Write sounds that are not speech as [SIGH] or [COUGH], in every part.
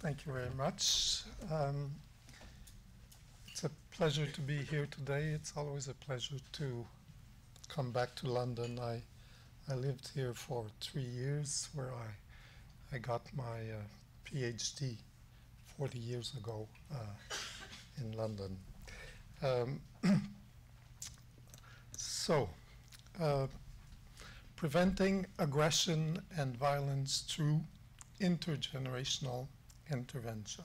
Thank you very much. Um, it's a pleasure to be here today. It's always a pleasure to come back to London. I, I lived here for three years where I, I got my uh, PhD 40 years ago uh, in London. Um, [CLEARS THROAT] so, uh, preventing aggression and violence through intergenerational intervention.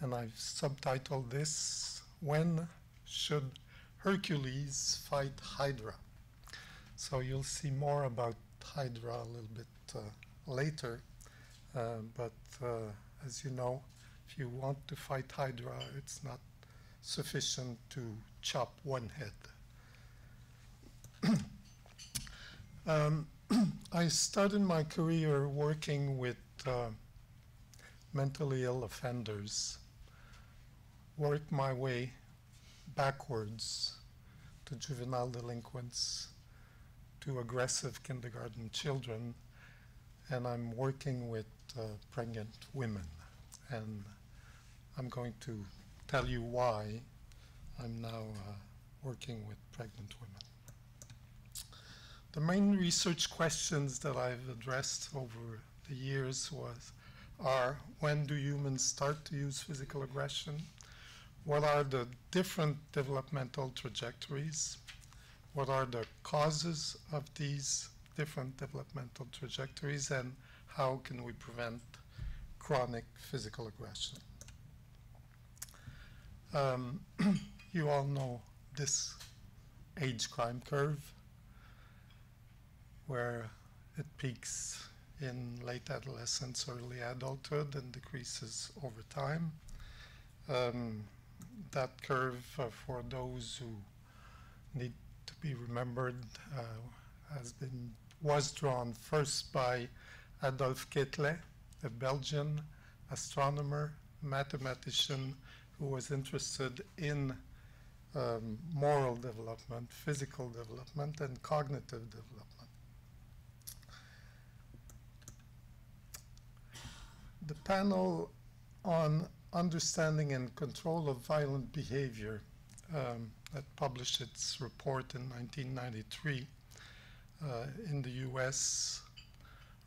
And I've subtitled this, When Should Hercules Fight Hydra? So you'll see more about Hydra a little bit uh, later. Uh, but uh, as you know, if you want to fight Hydra, it's not sufficient to chop one head. [CLEARS THROAT] um, [CLEARS THROAT] I started my career working with uh, mentally ill offenders, work my way backwards to juvenile delinquents, to aggressive kindergarten children, and I'm working with uh, pregnant women. And I'm going to tell you why I'm now uh, working with pregnant women. The main research questions that I've addressed over the years was are when do humans start to use physical aggression? What are the different developmental trajectories? What are the causes of these different developmental trajectories and how can we prevent chronic physical aggression? Um, [CLEARS THROAT] you all know this age crime curve where it peaks in late adolescence, early adulthood, and decreases over time. Um, that curve, uh, for those who need to be remembered, uh, has been was drawn first by Adolphe Quetelet, a Belgian astronomer, mathematician who was interested in um, moral development, physical development, and cognitive development. The panel on understanding and control of violent behavior um, that published its report in 1993 uh, in the US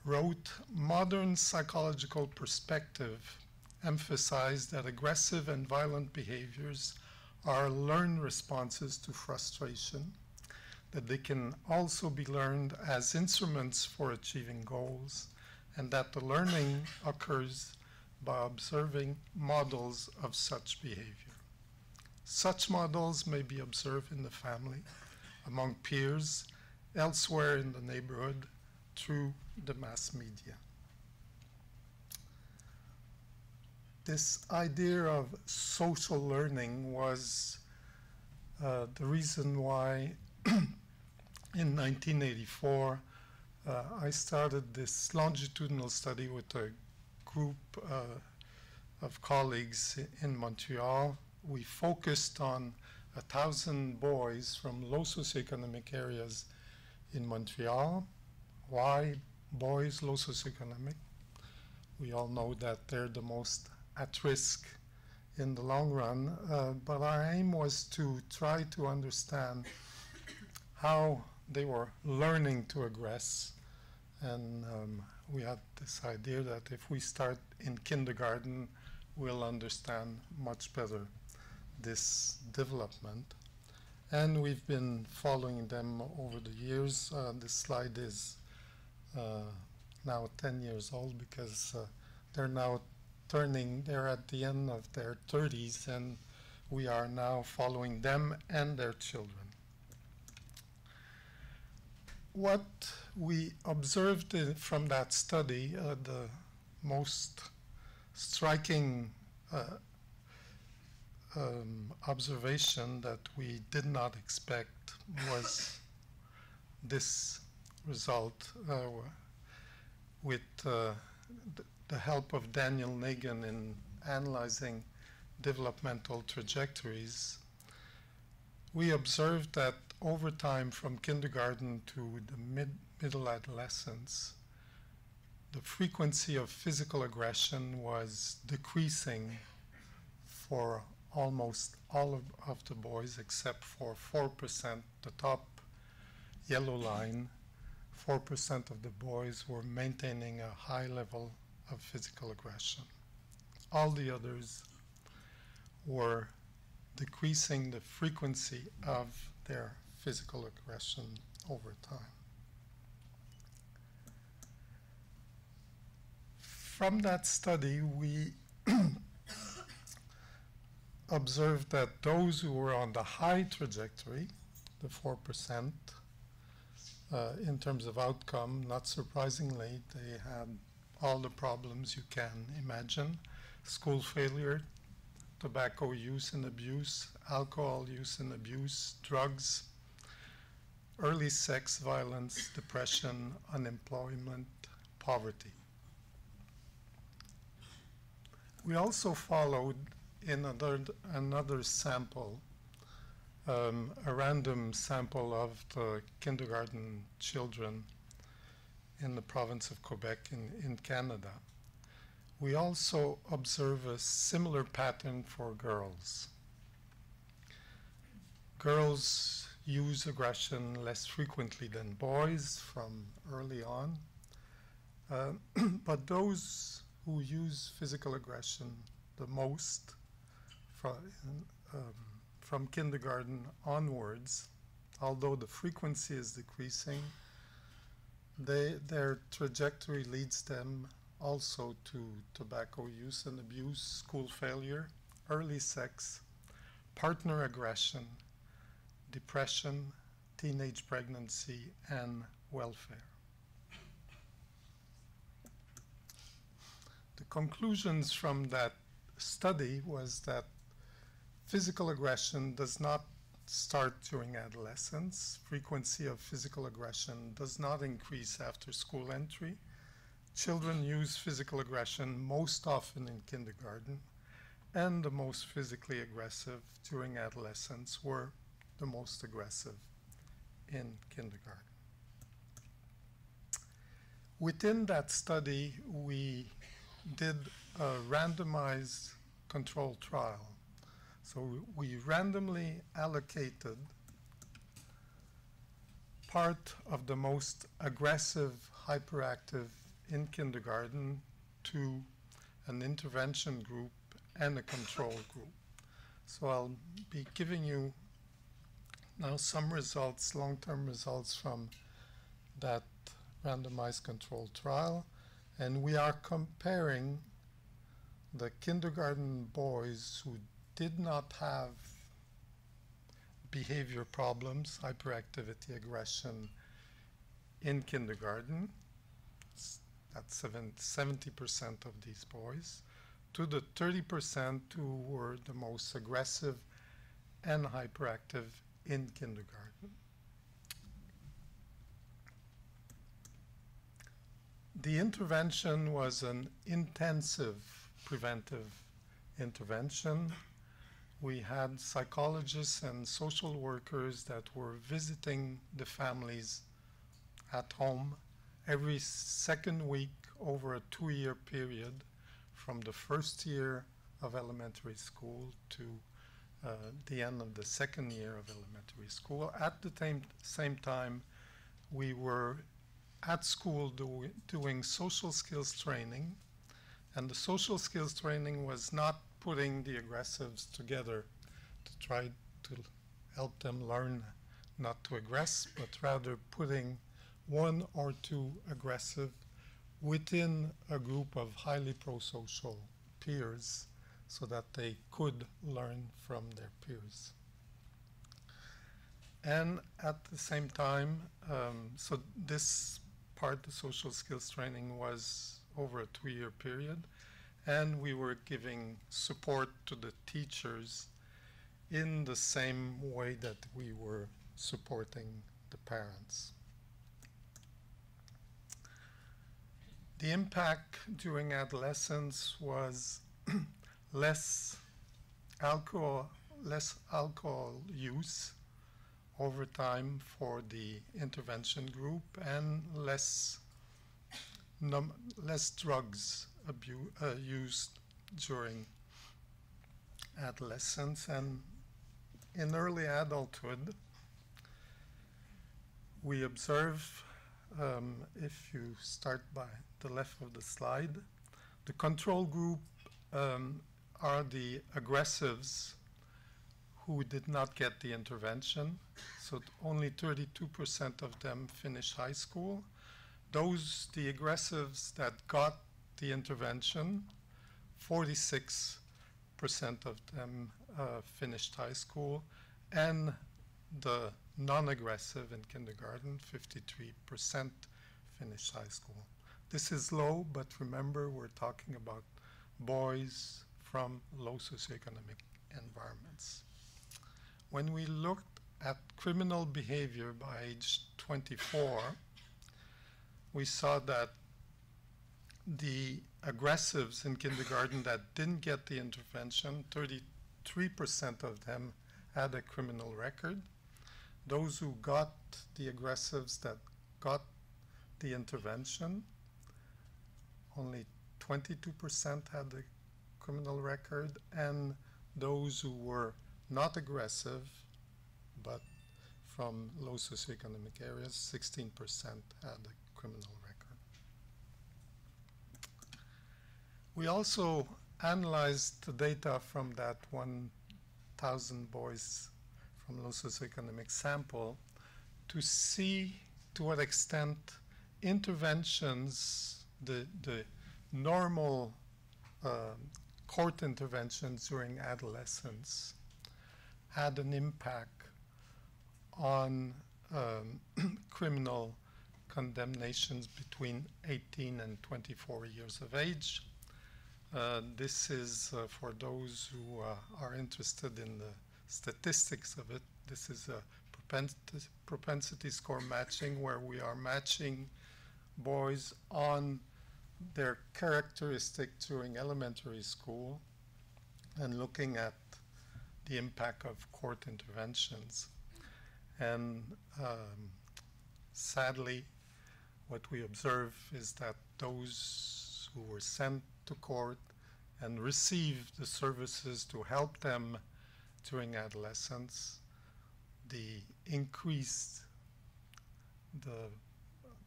wrote modern psychological perspective emphasized that aggressive and violent behaviors are learned responses to frustration, that they can also be learned as instruments for achieving goals, and that the learning occurs by observing models of such behavior. Such models may be observed in the family, among peers, elsewhere in the neighborhood, through the mass media. This idea of social learning was uh, the reason why [CLEARS THROAT] in 1984 uh, I started this longitudinal study with a group uh, of colleagues in Montreal. We focused on a thousand boys from low socioeconomic areas in Montreal. Why boys low socioeconomic? We all know that they're the most at risk in the long run, uh, but our aim was to try to understand how they were learning to aggress and um, we had this idea that if we start in kindergarten, we'll understand much better this development. And we've been following them over the years. Uh, this slide is uh, now 10 years old because uh, they're now turning, they're at the end of their 30s, and we are now following them and their children what we observed from that study, uh, the most striking uh, um, observation that we did not expect was [LAUGHS] this result uh, with uh, the help of Daniel Nagin in analyzing developmental trajectories. We observed that over time from kindergarten to the mid, middle adolescence, the frequency of physical aggression was decreasing for almost all of, of the boys except for 4%, the top yellow line, 4% of the boys were maintaining a high level of physical aggression. All the others were decreasing the frequency of their physical aggression over time. From that study, we [COUGHS] observed that those who were on the high trajectory, the 4%, uh, in terms of outcome, not surprisingly, they had all the problems you can imagine school failure, tobacco use and abuse, alcohol use and abuse, drugs, early sex violence, depression, unemployment, poverty. We also followed in another, another sample, um, a random sample of the kindergarten children in the province of Quebec in, in Canada. We also observe a similar pattern for girls. Girls use aggression less frequently than boys from early on, uh, [CLEARS THROAT] but those who use physical aggression the most from, um, from kindergarten onwards, although the frequency is decreasing, they, their trajectory leads them also to tobacco use and abuse, school failure, early sex, partner aggression, depression, teenage pregnancy, and welfare. The conclusions from that study was that physical aggression does not start during adolescence. Frequency of physical aggression does not increase after school entry. Children use physical aggression most often in kindergarten, and the most physically aggressive during adolescence were the most aggressive in kindergarten. Within that study, we did a randomized control trial. So we randomly allocated part of the most aggressive, hyperactive in kindergarten to an intervention group and a control group. So I'll be giving you now some results, long-term results from that randomized controlled trial. And we are comparing the kindergarten boys who did not have behavior problems, hyperactivity, aggression in kindergarten, that's 70% of these boys, to the 30% who were the most aggressive and hyperactive in kindergarten. The intervention was an intensive preventive intervention. We had psychologists and social workers that were visiting the families at home every second week over a two year period from the first year of elementary school to uh, the end of the second year of elementary school. At the same, same time, we were at school do, doing social skills training, and the social skills training was not putting the aggressives together to try to help them learn not to aggress, but rather putting one or two aggressive within a group of highly prosocial peers so that they could learn from their peers. And at the same time, um, so this part, the social skills training, was over a two year period, and we were giving support to the teachers in the same way that we were supporting the parents. The impact during adolescence was [CLEARS THROAT] less alcohol, less alcohol use over time for the intervention group and less less drugs uh, used during adolescence and in early adulthood. We observe, um, if you start by the left of the slide, the control group um, are the aggressives who did not get the intervention. So only 32% of them finish high school. Those, the aggressives that got the intervention, 46% of them uh, finished high school. And the non-aggressive in kindergarten, 53% finished high school. This is low, but remember, we're talking about boys from low socioeconomic environments. When we looked at criminal behavior by age 24, we saw that the aggressives in kindergarten that didn't get the intervention, 33% of them had a criminal record. Those who got the aggressives that got the intervention, only 22% had a criminal record, and those who were not aggressive but from low socioeconomic areas, 16% had a criminal record. We also analyzed the data from that 1,000 boys from low socioeconomic sample to see to what extent interventions, the, the normal um, court interventions during adolescence had an impact on um, [CLEARS THROAT] criminal condemnations between 18 and 24 years of age. Uh, this is uh, for those who uh, are interested in the statistics of it. This is a propensity, propensity score matching where we are matching boys on their characteristic during elementary school and looking at the impact of court interventions. And um, sadly, what we observe is that those who were sent to court and received the services to help them during adolescence, the increased the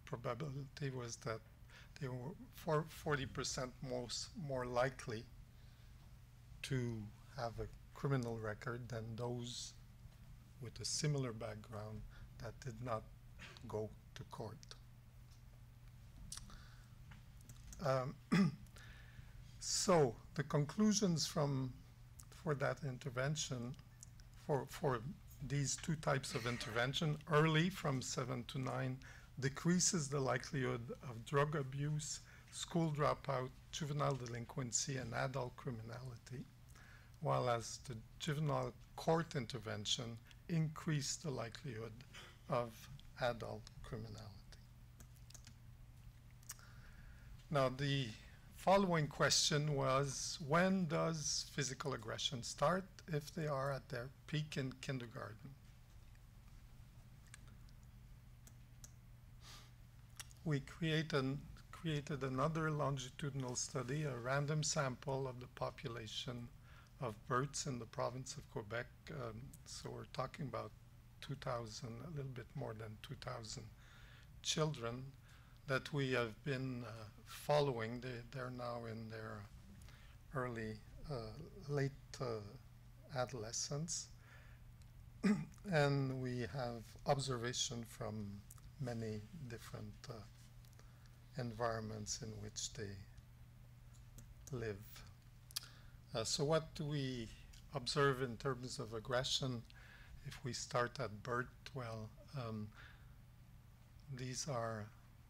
probability was that they were 40% most more likely to have a criminal record than those with a similar background that did not go to court. Um, [CLEARS THROAT] so the conclusions from for that intervention, for for these two types of intervention, early from seven to nine, decreases the likelihood of drug abuse, school dropout, juvenile delinquency, and adult criminality, while as the juvenile court intervention increased the likelihood of adult criminality. Now, the following question was when does physical aggression start if they are at their peak in kindergarten? We create an, created another longitudinal study, a random sample of the population of birds in the province of Quebec. Um, so we're talking about 2,000, a little bit more than 2,000 children that we have been uh, following. They, they're now in their early, uh, late uh, adolescence. [CLEARS THROAT] and we have observation from many different uh, environments in which they live. Uh, so what do we observe in terms of aggression if we start at birth? Well, um, these are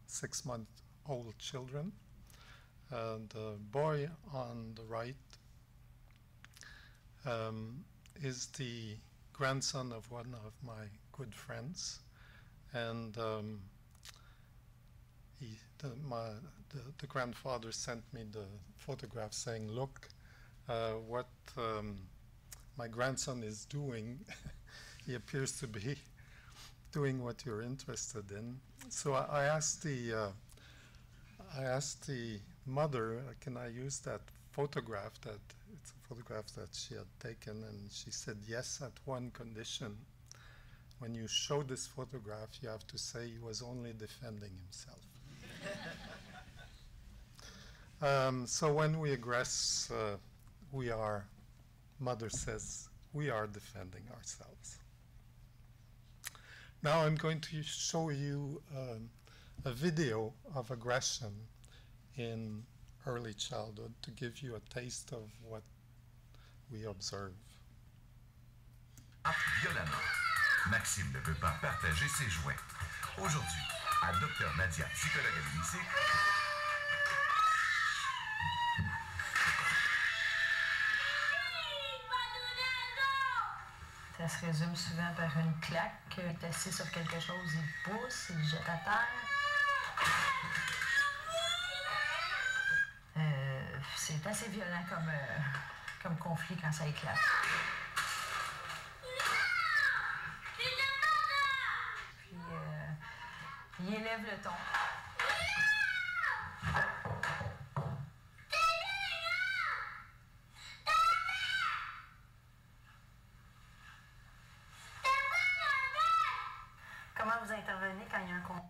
six month old children. Uh, the boy on the right um, is the grandson of one of my good friends. And um, he, the, my, the, the grandfather sent me the photograph saying, look, uh, what um, my grandson is doing. [LAUGHS] he appears to be [LAUGHS] doing what you're interested in. So I, I asked the, uh, I asked the mother, uh, can I use that photograph that it's a photograph that she had taken and she said yes at one condition. When you show this photograph, you have to say he was only defending himself. [LAUGHS] um, so when we aggress, uh, we are, mother says, we are defending ourselves. Now I'm going to show you um, a video of aggression in early childhood to give you a taste of what we observe. violemment. Maxime ne veut pas partager ses jouets. Aujourd'hui, à Dr Nadia, psychologue à l'UNICEF, Ça se résume souvent par une claque. Il est assis sur quelque chose, il pousse, il jette à terre. Euh, c'est assez violent comme, euh, comme conflit quand ça éclate. Élève le ton. Comment vous intervenez quand il y a un conflit?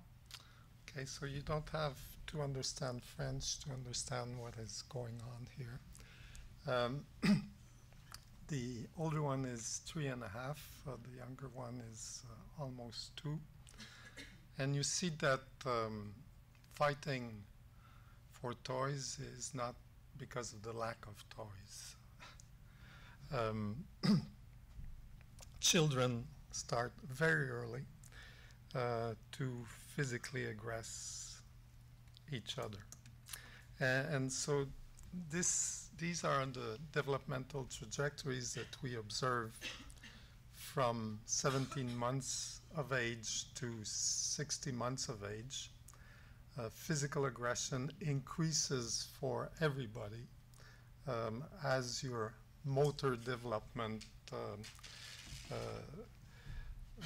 Okay, so you don't have to understand French to understand what is going on here. Um, [CLEARS THROAT] the older one is three and a half, uh, the younger one is uh, almost two. And you see that um, fighting for toys is not because of the lack of toys. [LAUGHS] um, [CLEARS THROAT] children start very early uh, to physically aggress each other. A- and so this, these are the developmental trajectories that we observe from 17 months of age to 60 months of age. Uh, physical aggression increases for everybody um, as your motor development um, uh, uh,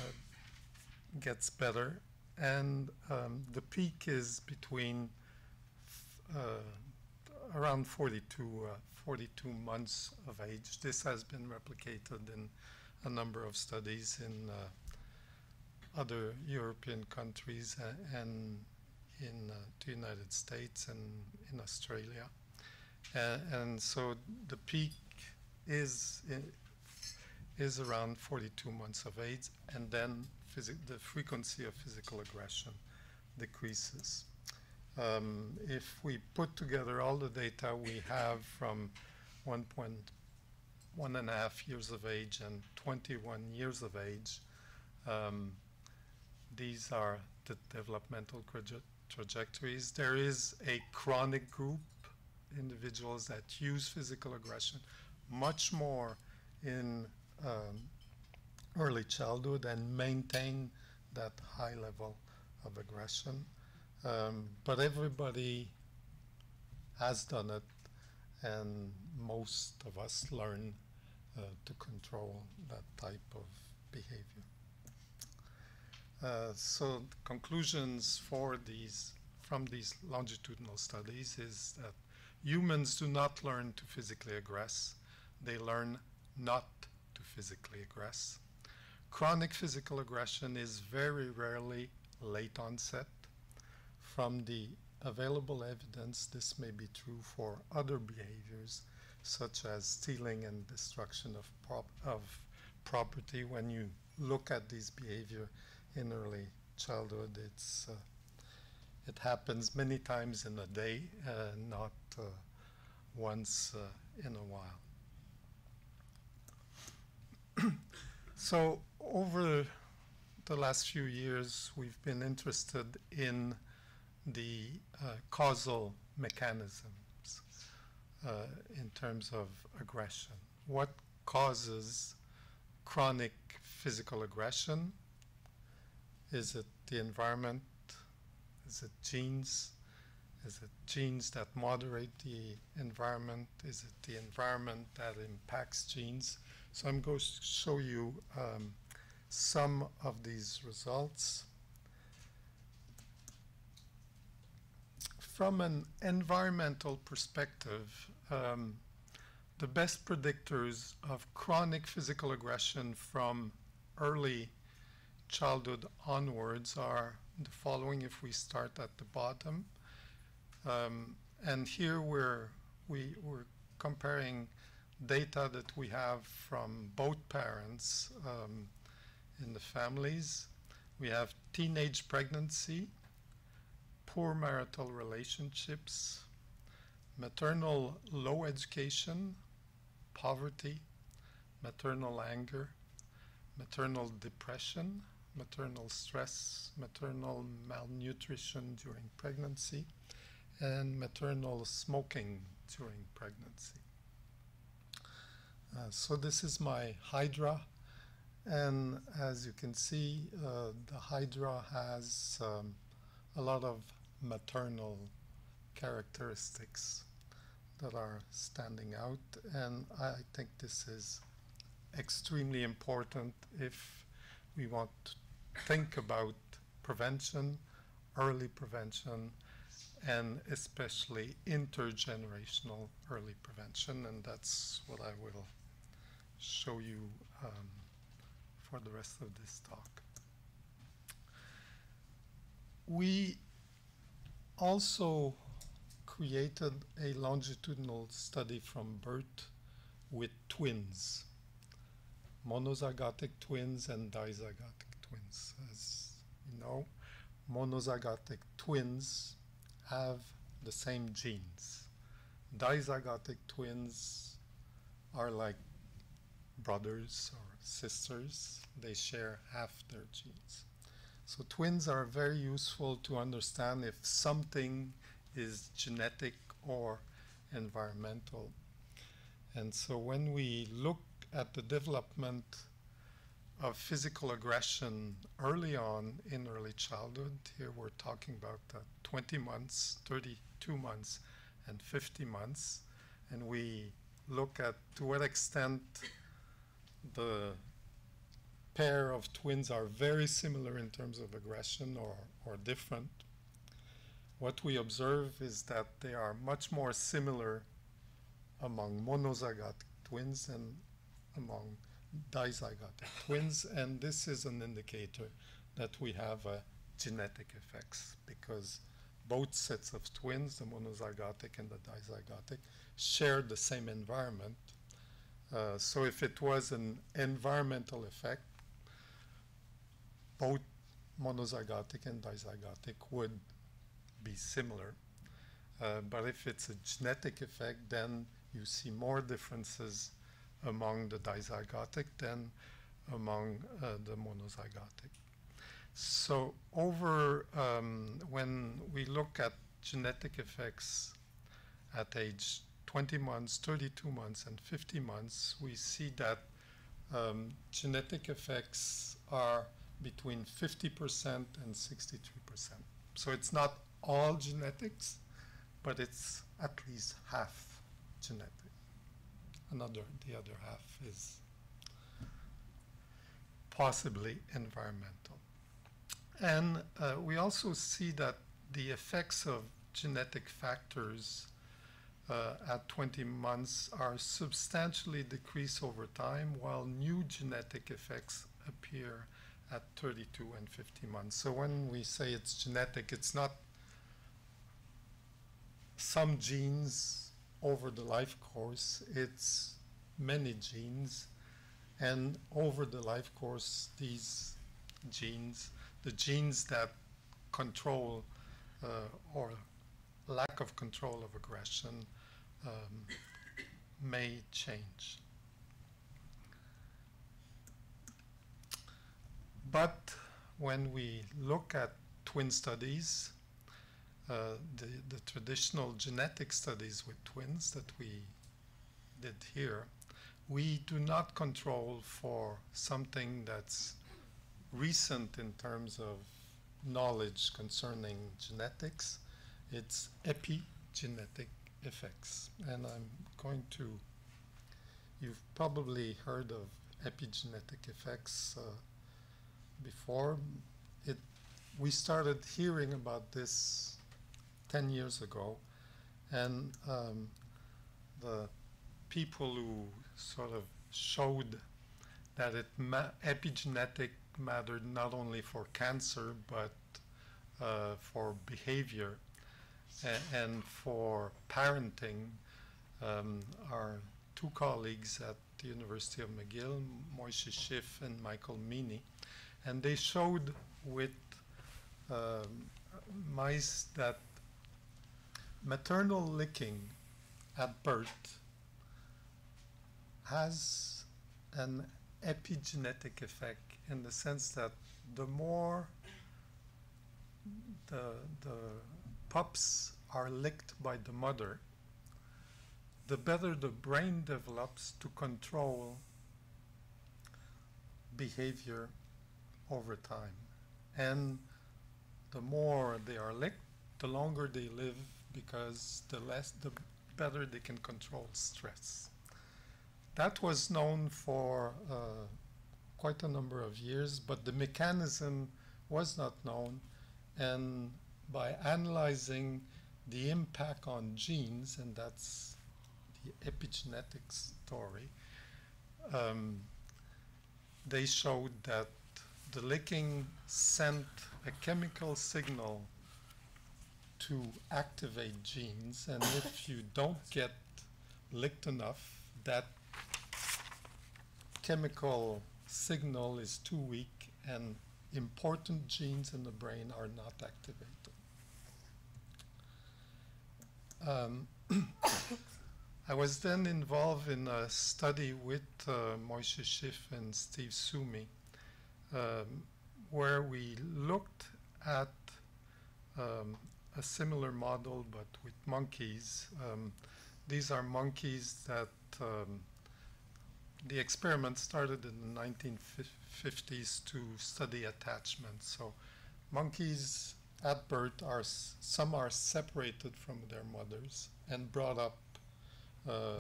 gets better, and um, the peak is between uh, around 42, uh, 42 months of age. This has been replicated in a number of studies in uh, other European countries a- and in uh, the United States and in Australia. A- and so the peak is is around 42 months of age, and then the frequency of physical aggression decreases. Um, if we put together all the data we have from one point one and a half years of age and 21 years of age, um, these are the developmental trajectories. There is a chronic group, individuals that use physical aggression much more in um, early childhood and maintain that high level of aggression. Um, but everybody has done it, and most of us learn uh, to control that type of behavior. Uh, so the conclusions for these from these longitudinal studies is that humans do not learn to physically aggress; they learn not to physically aggress. Chronic physical aggression is very rarely late onset. From the available evidence, this may be true for other behaviors, such as stealing and destruction of, prop- of property. When you look at this behavior in early childhood, it's, uh, it happens many times in a day, uh, not uh, once uh, in a while. [CLEARS THROAT] So over the last few years, we've been interested in the uh, causal mechanisms uh, in terms of aggression. What causes chronic physical aggression? Is it the environment? Is it genes? Is it genes that moderate the environment? Is it the environment that impacts genes? So I'm going to show you um, some of these results. from an environmental perspective, um, the best predictors of chronic physical aggression from early childhood onwards are the following if we start at the bottom. Um, and here we're, we, we're comparing data that we have from both parents um, in the families. We have teenage pregnancy, poor marital relationships, maternal low education, poverty, maternal anger, maternal depression, maternal stress, maternal malnutrition during pregnancy, and maternal smoking during pregnancy. Uh, so this is my hydra and as you can see uh, the hydra has um, a lot of maternal characteristics that are standing out and I think this is extremely important if we want think about prevention, early prevention, and especially intergenerational early prevention, and that's what I will show you um, for the rest of this talk. We also created a longitudinal study from birth with twins, monozygotic twins and dizygotic twins. As you know, monozygotic twins have the same genes. Dizygotic twins are like brothers or sisters. They share half their genes. So twins are very useful to understand if something is genetic or environmental. And so when we look at the development of physical aggression early on in early childhood, here we're talking about uh, 20 months, 32 months, and 50 months, and we look at to what extent the pair of twins are very similar in terms of aggression or, or different. What we observe is that they are much more similar among monozygotic twins and among dizygotic twins, and this is an indicator that we have a genetic effects because both sets of twins, the monozygotic and the dizygotic, share the same environment uh, so if it was an environmental effect, both monozygotic and dizygotic would be similar. Uh, but if it's a genetic effect, then you see more differences among the dizygotic than among uh, the monozygotic. So over um, when we look at genetic effects at age 20 months, 32 months, and 50 months, we see that um, genetic effects are between 50% and 63%. So it's not all genetics, but it's at least half genetic. Another, the other half is possibly environmental. And uh, we also see that the effects of genetic factors uh, at 20 months are substantially decreased over time, while new genetic effects appear at 32 and 50 months. So when we say it's genetic, it's not some genes over the life course, it's many genes. And over the life course, these genes, the genes that control uh, or lack of control of aggression um, may change. But when we look at twin studies, uh, the, the traditional genetic studies with twins that we did here, we do not control for something that's recent in terms of knowledge concerning genetics. It's epigenetic effects. And I'm going to, you've probably heard of epigenetic effects uh, before. It, we started hearing about this 10 years ago. And um, the people who sort of showed that it ma- epigenetic mattered not only for cancer but uh, for behavior and for parenting um, are two colleagues at the University of McGill, Moshe Szyf and Michael Meaney, and they showed with um, mice that maternal licking at birth has an epigenetic effect in the sense that the more the, the pups are licked by the mother, the better the brain develops to control behavior over time. And the more they are licked, the longer they live because the less, the better they can control stress. That was known for uh, quite a number of years, but the mechanism was not known. And by analyzing the impact on genes, and that's the epigenetic story, um, they showed that the licking sent a chemical signal to activate genes, and if you don't get licked enough, that chemical signal is too weak and important genes in the brain are not activated. Um, [COUGHS] I was then involved in a study with uh, Moshe Szyf and Steve Suomi, um, where we looked at um, a similar model but with monkeys. Um, these are monkeys that um, the experiment started in the 1950s to study attachment. So monkeys at birth are some are separated from their mothers and brought up uh,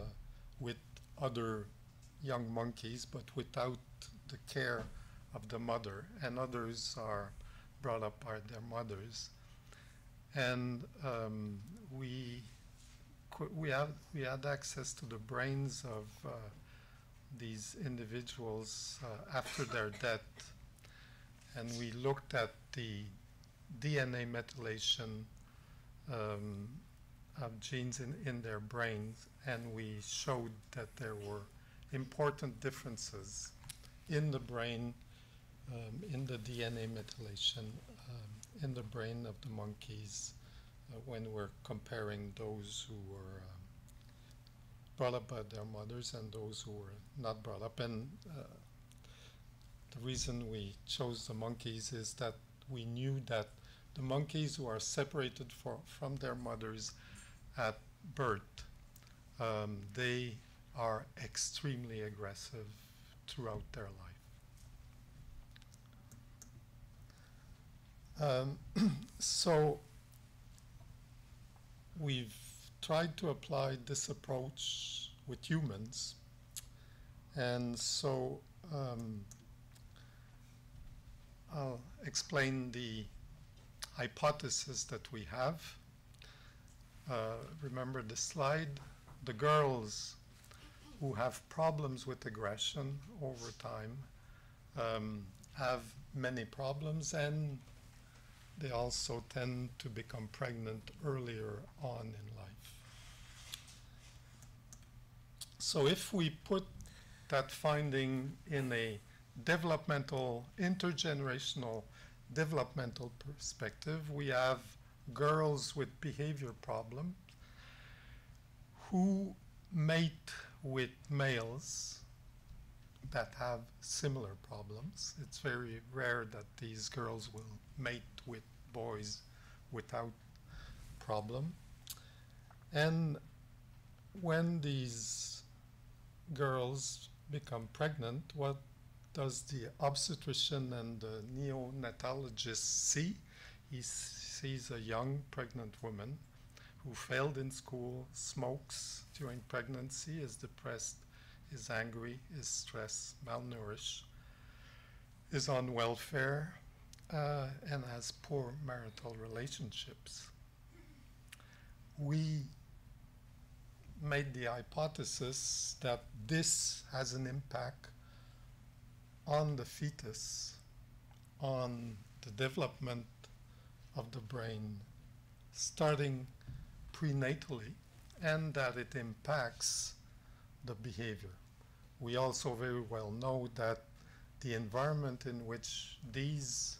with other young monkeys, but without the care of the mother, and others are brought up by their mothers. And um, we we have we had access to the brains of uh, these individuals uh, after their death, and we looked at the DNA methylation um, of genes in, in their brains, and we showed that there were important differences in the brain, um, in the DNA methylation, in the brain of the monkeys uh, when we're comparing those who were um, brought up by their mothers and those who were not brought up. And uh, the reason we chose the monkeys is that we knew that the monkeys who are separated for, from their mothers at birth, um, they are extremely aggressive throughout their life. Um, [CLEARS THROAT] so we've tried to apply this approach with humans, and so um, I'll explain the hypothesis that we have. Uh, remember the slide? The girls who have problems with aggression over time um, have many problems and they also tend to become pregnant earlier on in life. So if we put that finding in a developmental, intergenerational developmental perspective, we have girls with behavior problems who mate with males that have similar problems. It's very rare that these girls will mate with boys without problem. And when these girls become pregnant, what does the obstetrician and the neonatologist see? He sees a young pregnant woman who failed in school, smokes during pregnancy, is depressed, is angry, is stressed, malnourished, is on welfare, uh, and has poor marital relationships. we made the hypothesis that this has an impact on the fetus, on the development of the brain, starting prenatally, and that it impacts the behavior. We also very well know that the environment in which these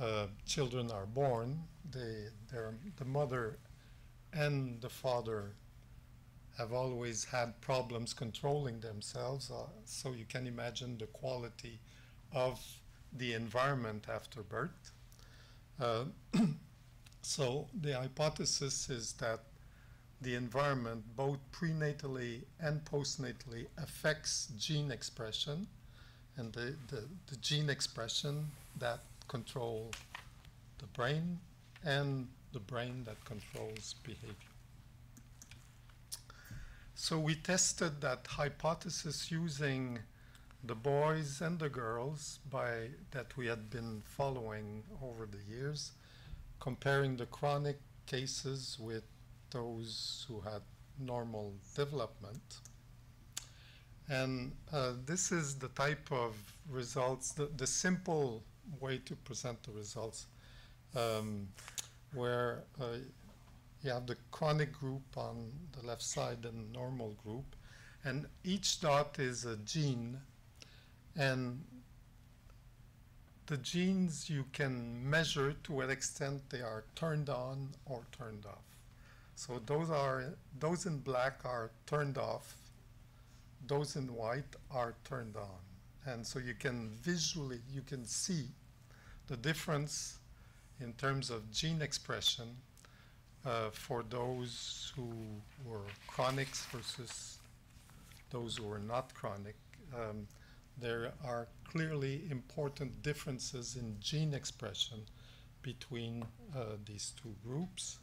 uh, children are born, they, the mother and the father have always had problems controlling themselves, uh, so you can imagine the quality of the environment after birth. Uh, [CLEARS THROAT] so the hypothesis is that the environment, both prenatally and postnatally, affects gene expression, and the, the, the gene expression that control the brain and the brain that controls behavior. So we tested that hypothesis using the boys and the girls by that we had been following over the years, comparing the chronic cases with those who had normal development. And uh, this is the type of results, the, the simple way to present the results, um, where uh, you have the chronic group on the left side and normal group, and each dot is a gene, and the genes you can measure to what extent they are turned on or turned off. So those are those in black are turned off, those in white are turned on. And so you can visually you can see the difference in terms of gene expression uh, for those who were chronics versus those who were not chronic. Um, there are clearly important differences in gene expression between uh, these two groups.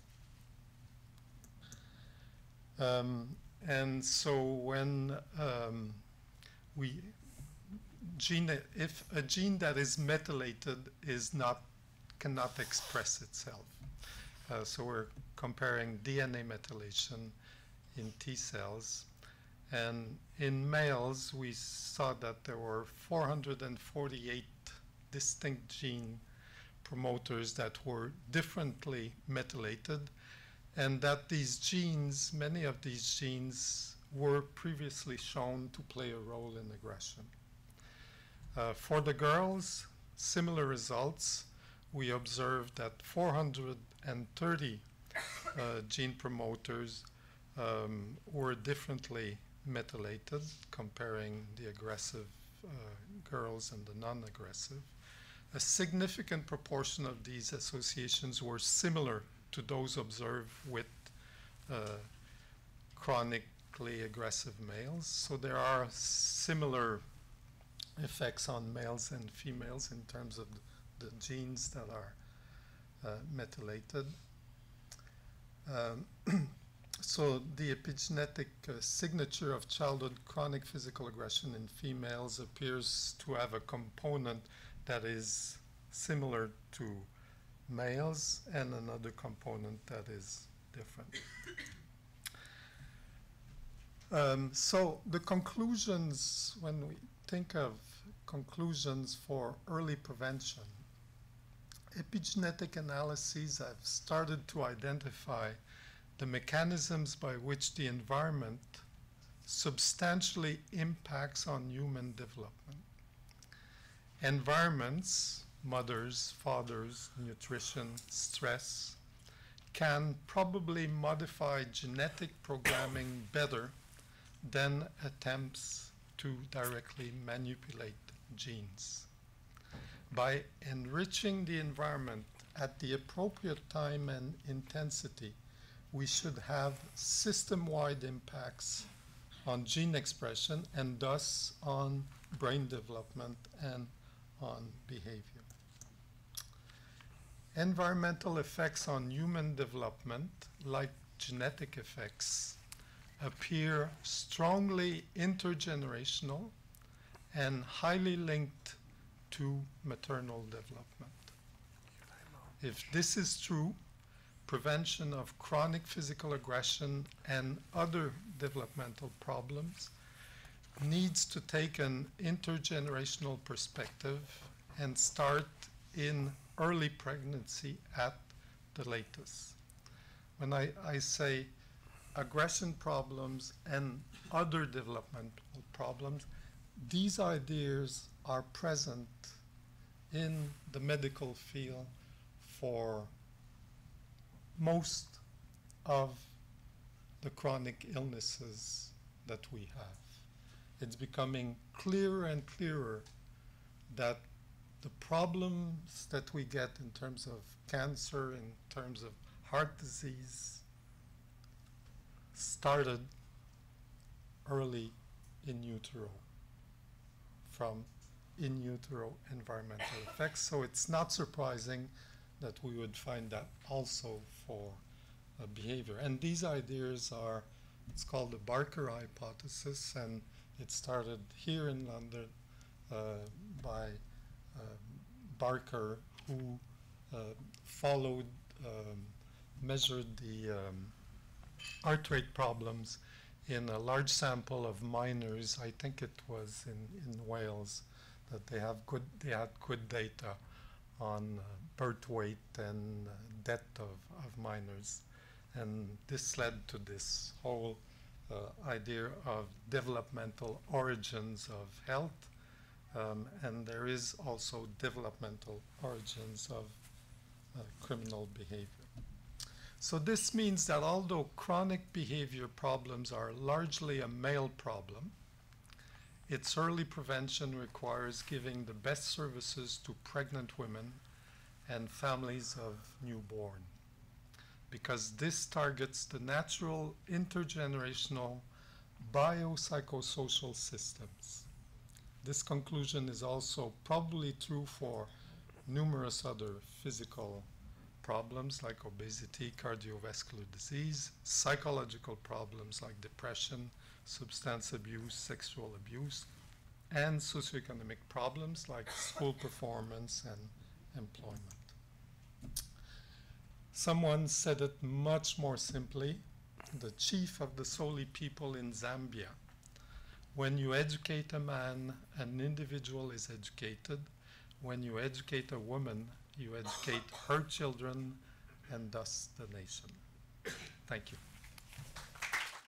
Um, and so when um, we gene, if a gene that is methylated is not, cannot express itself. Uh, so we're comparing DNA methylation in T cells. And in males, we saw that there were 448 distinct gene promoters that were differently methylated and that these genes, many of these genes, were previously shown to play a role in aggression. Uh, for the girls, similar results. We observed that 430 uh, gene promoters um, were differently methylated, comparing the aggressive uh, girls and the non-aggressive. A significant proportion of these associations were similar to those observed with uh, chronically aggressive males. So there are similar effects on males and females in terms of the, the genes that are uh, methylated. Um, [CLEARS THROAT] so the epigenetic uh, signature of childhood chronic physical aggression in females appears to have a component that is similar to males and another component that is different. Um, so the conclusions, when we think of conclusions for early prevention, epigenetic analyses have started to identify the mechanisms by which the environment substantially impacts on human development. Environments mothers, fathers, nutrition, stress, can probably modify genetic programming better than attempts to directly manipulate genes. By enriching the environment at the appropriate time and intensity, we should have system-wide impacts on gene expression and thus on brain development and on behavior. Environmental effects on human development, like genetic effects, appear strongly intergenerational and highly linked to maternal development. If this is true, prevention of chronic physical aggression and other developmental problems needs to take an intergenerational perspective and start in early pregnancy at the latest. When I, I say aggression problems and other developmental problems, these ideas are present in the medical field for most of the chronic illnesses that we have. It's becoming clearer and clearer that the problems that we get in terms of cancer, in terms of heart disease, started early in utero from in utero environmental [LAUGHS] effects. So it's not surprising that we would find that also for uh, behavior. And these ideas are, it's called the Barker hypothesis, and it started here in London uh, by Barker, who uh, followed, um, measured the um, heart rate problems in a large sample of miners. I think it was in, in Wales that they have good, they had good data on uh, birth weight and uh, death of, of miners. And this led to this whole uh, idea of developmental origins of health. Um, and there is also developmental origins of uh, criminal behavior. So this means that although chronic behavior problems are largely a male problem, its early prevention requires giving the best services to pregnant women and families of newborn because this targets the natural intergenerational biopsychosocial systems. This conclusion is also probably true for numerous other physical problems like obesity, cardiovascular disease, psychological problems like depression, substance abuse, sexual abuse, and socioeconomic problems like school performance and employment. Someone said it much more simply. The chief of the Soli people in Zambia. When you educate a man, an individual is educated. When you educate a woman, you educate her children and thus the nation. Thank you.